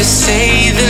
to say the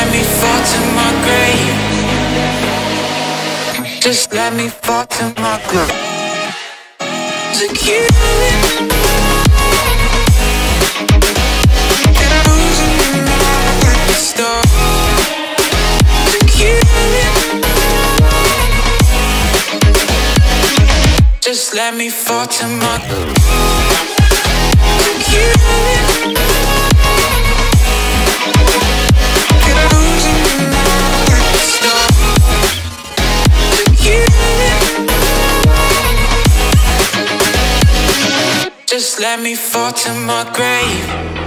Let me fall to my grave. Just let me fall to my grave. It. Just let me fall to my To let me fall to my grave.